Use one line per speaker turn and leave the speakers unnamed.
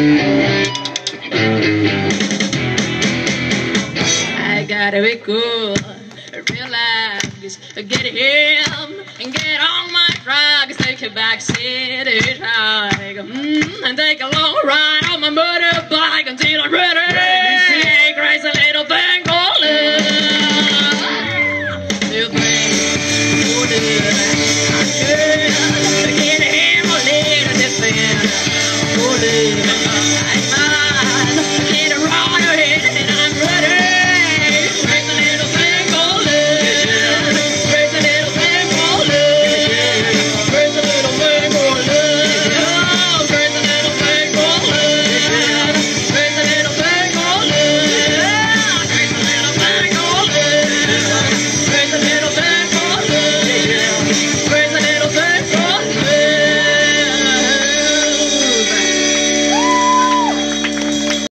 I gotta be cool, relax, get him, and get on my drugs, take a back city hike, mm, and take a long ride on my motorbike until I'm ready. Crazy little thing called love.